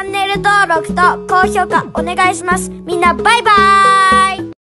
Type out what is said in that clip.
チャンネル登録と高評価お願いします。みんなバイバーイ